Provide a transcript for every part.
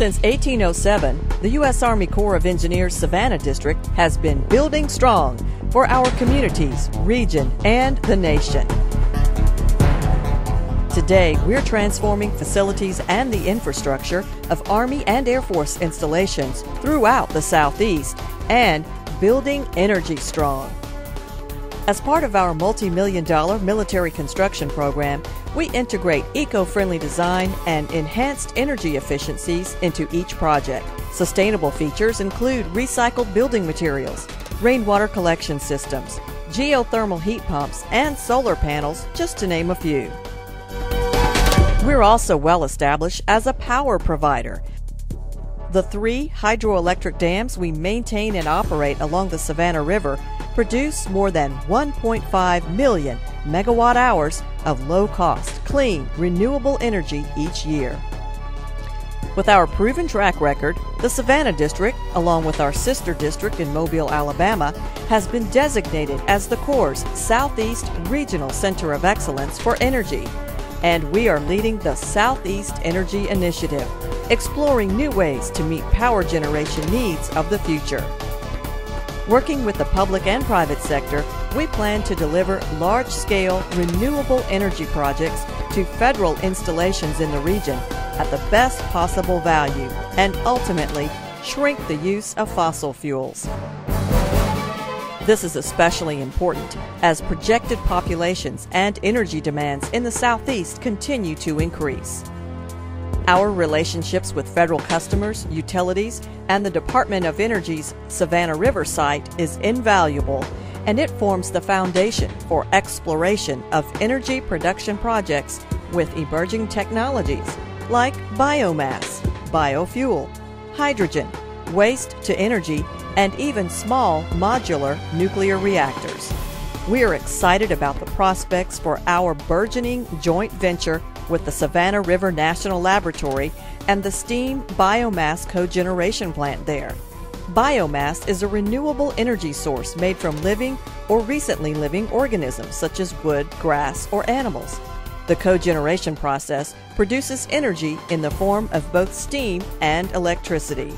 Since 1807, the U.S. Army Corps of Engineers Savannah District has been building strong for our communities, region, and the nation. Today, we're transforming facilities and the infrastructure of Army and Air Force installations throughout the Southeast and building Energy Strong. As part of our multi million dollar military construction program, we integrate eco friendly design and enhanced energy efficiencies into each project. Sustainable features include recycled building materials, rainwater collection systems, geothermal heat pumps, and solar panels, just to name a few. We're also well established as a power provider. The three hydroelectric dams we maintain and operate along the Savannah River produce more than 1.5 million megawatt hours of low cost, clean, renewable energy each year. With our proven track record, the Savannah District, along with our sister district in Mobile, Alabama, has been designated as the Corps' Southeast Regional Center of Excellence for Energy. And we are leading the Southeast Energy Initiative, exploring new ways to meet power generation needs of the future. Working with the public and private sector, we plan to deliver large scale renewable energy projects to federal installations in the region at the best possible value and ultimately shrink the use of fossil fuels. This is especially important as projected populations and energy demands in the Southeast continue to increase. Our relationships with federal customers, utilities, and the Department of Energy's Savannah River site is invaluable, and it forms the foundation for exploration of energy production projects with emerging technologies like biomass, biofuel, hydrogen, waste to energy, and even small modular nuclear reactors. We are excited about the prospects for our burgeoning joint venture with the Savannah River National Laboratory and the steam biomass cogeneration plant there. Biomass is a renewable energy source made from living or recently living organisms such as wood, grass, or animals. The cogeneration process produces energy in the form of both steam and electricity.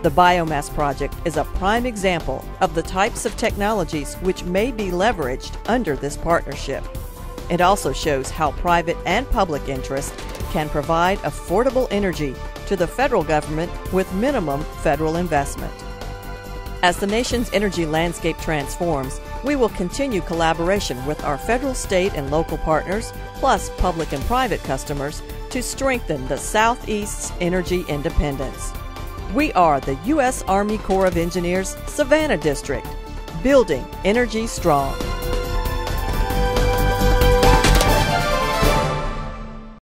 The Biomass Project is a prime example of the types of technologies which may be leveraged under this partnership. It also shows how private and public interest can provide affordable energy to the federal government with minimum federal investment. As the nation's energy landscape transforms, we will continue collaboration with our federal, state, and local partners, plus public and private customers, to strengthen the Southeast's energy independence. We are the U.S. Army Corps of Engineers Savannah District, building energy strong.